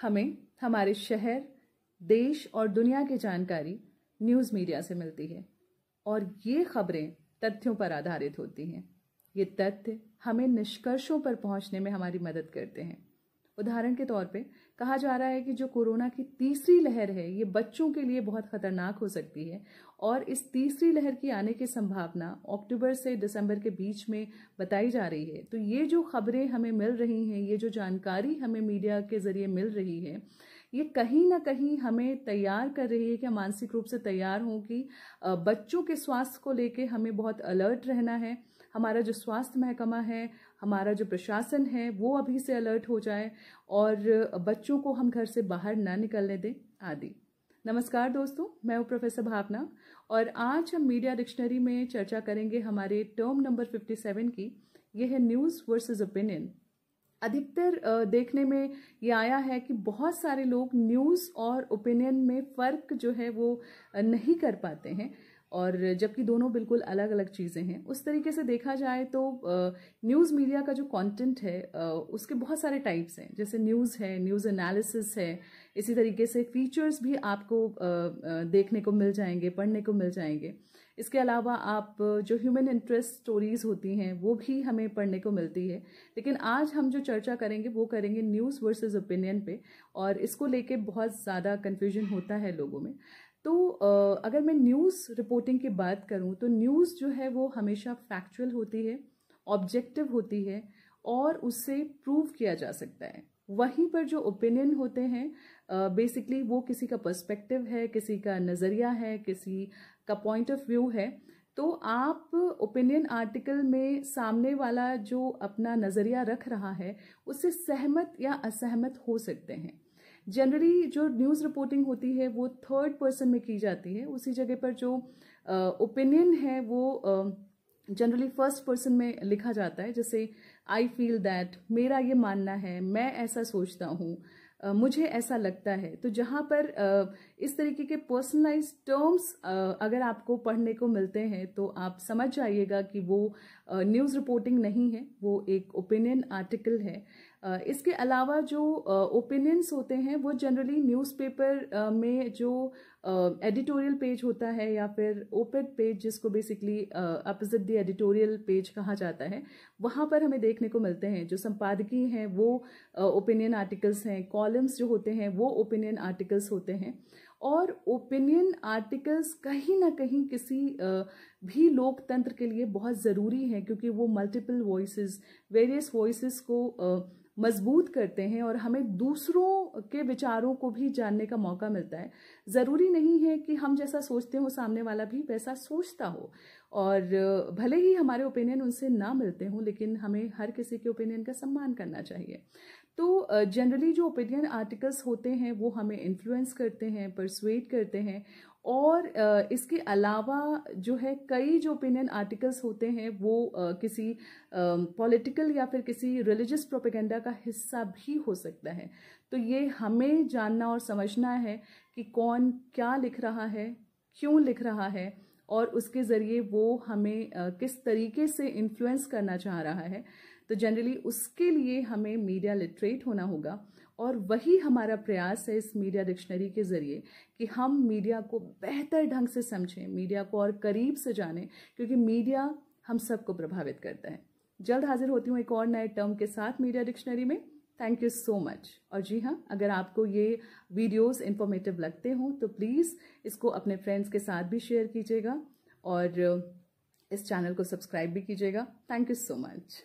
हमें हमारे शहर, देश और दुनिया की जानकारी न्यूज़ मीडिया से मिलती है और ये खबरें तथ्यों पर आधारित होती हैं। ये तथ्य हमें निष्कर्षों पर पहुँचने में हमारी मदद करते हैं। उदाहरण के तौर पे कहा जा रहा है कि जो कोरोना की तीसरी लहर है, ये बच्चों के लिए बहुत खतरनाक हो सकती है और इस तीसरी लहर की आने की संभावना अक्टूबर से दिसंबर के बीच में बताई जा रही है। तो ये जो खबरें हमें मिल रही हैं, ये जो जानकारी हमें मीडिया के ज़रिए मिल रही है, ये कहीं ना कहीं हमें तैयार कर रही है कि मानसिक रूप से तैयार हों कि बच्चों के स्वास्थ्य को लेके हमें बहुत अलर्ट रहना है। हमारा जो स्वास्थ्य महकमा है, हमारा जो प्रशासन है, वो अभी से अलर्ट हो जाए और बच्चों को हम घर से बाहर ना निकलने दें, आदि। नमस्कार दोस्तों, मैं हूँ प्रोफेसर भावना और आज हम मीडिया डिक्शनरी में चर्चा करेंगे हमारे टर्म नंबर 57 की। यह है न्यूज़ वर्सेस ओपिनियन। अधिकतर देखने में ये आया है कि बहुत सारे लोग न्यूज़ और ओपिनियन में फ़र्क जो है वो नहीं कर पाते हैं। और जबकि दोनों बिल्कुल अलग अलग चीज़ें हैं। उस तरीके से देखा जाए तो न्यूज़ मीडिया का जो कंटेंट है उसके बहुत सारे टाइप्स हैं। जैसे न्यूज़ है न्यूज़ एनालिसिस है, इसी तरीके से फीचर्स भी आपको देखने को मिल जाएँगे, पढ़ने को मिल जाएँगे। इसके अलावा आप, जो ह्यूमन इंटरेस्ट स्टोरीज होती हैं, वो भी हमें पढ़ने को मिलती है। लेकिन आज हम जो चर्चा करेंगे, वो करेंगे न्यूज़ वर्सेस ओपिनियन पे, और इसको लेके बहुत ज़्यादा कन्फ्यूज़न होता है लोगों में। तो अगर मैं न्यूज़ रिपोर्टिंग की बात करूँ तो न्यूज़ जो है वो हमेशा फैक्चुअल होती है ऑब्जेक्टिव होती है और उससे प्रूव किया जा सकता है। वहीं पर जो ओपिनियन होते हैं बेसिकली वो किसी का पर्सपेक्टिव है, किसी का नज़रिया है, किसी का पॉइंट ऑफ़ व्यू है तो आप ओपिनियन आर्टिकल में सामने वाला जो अपना नज़रिया रख रहा है उससे सहमत या असहमत हो सकते हैं। जनरली जो न्यूज़ रिपोर्टिंग होती है वो थर्ड पर्सन में की जाती है। उसी जगह पर जो ओपिनियन uh, है वो जनरली फ़र्स्ट पर्सन में लिखा जाता है। जैसे आई फील दैट मेरा ये मानना है मैं ऐसा सोचता हूँ मुझे ऐसा लगता है। तो जहाँ पर इस तरीके के पर्सनलाइज टर्म्स अगर आपको पढ़ने को मिलते हैं तो आप समझ जाइएगा कि वो न्यूज़ रिपोर्टिंग नहीं है वो एक ओपिनियन आर्टिकल है। इसके अलावा जो ओपिनियंस होते हैं, वो जनरली न्यूज़पेपर में जो एडिटोरियल पेज होता है या फिर ओपेड पेज जिसको basically opposite the editorial page कहा जाता है, वहाँ पर हमें देखने को मिलते हैं। जो संपादकीय हैं, वो ओपिनियन आर्टिकल्स हैं। कॉलम्स जो होते हैं, वो ओपिनियन आर्टिकल्स होते हैं। और ओपिनियन आर्टिकल्स कहीं ना कहीं किसी भी लोकतंत्र के लिए बहुत ज़रूरी है, क्योंकि वो मल्टीपल वॉइसेस वेरियस वॉइसेस को मज़बूत करते हैं और हमें दूसरों के विचारों को भी जानने का मौका मिलता है। ज़रूरी नहीं है कि हम जैसा सोचते हो, सामने वाला भी वैसा सोचता हो। और भले ही हमारे ओपिनियन उनसे ना मिलते हों, लेकिन हमें हर किसी के ओपिनियन का सम्मान करना चाहिए। तो जनरली जो ओपिनियन आर्टिकल्स होते हैं, वो हमें इन्फ्लुएंस करते हैं परसुएट करते हैं और इसके अलावा जो है कई जो ओपिनियन आर्टिकल्स होते हैं, वो किसी पॉलिटिकल या फिर किसी रिलीजियस प्रोपेगेंडा का हिस्सा भी हो सकता है। तो ये हमें जानना और समझना है कि कौन क्या लिख रहा है, क्यों लिख रहा है और उसके ज़रिए वो हमें किस तरीके से इन्फ्लुएंस करना चाह रहा है तो जनरली उसके लिए हमें मीडिया लिटरेट होना होगा और वही हमारा प्रयास है इस मीडिया डिक्शनरी के ज़रिए कि हम मीडिया को बेहतर ढंग से समझें मीडिया को और करीब से जानें, क्योंकि मीडिया हम सबको प्रभावित करता है। जल्द हाजिर होती हूँ एक और नए टर्म के साथ मीडिया डिक्शनरी में। थैंक यू सो मच और जी हाँ अगर आपको ये वीडियोस इन्फॉर्मेटिव लगते हों तो प्लीज़ इसको अपने फ्रेंड्स के साथ भी शेयर कीजिएगा और इस चैनल को सब्सक्राइब भी कीजिएगा. Thank you so much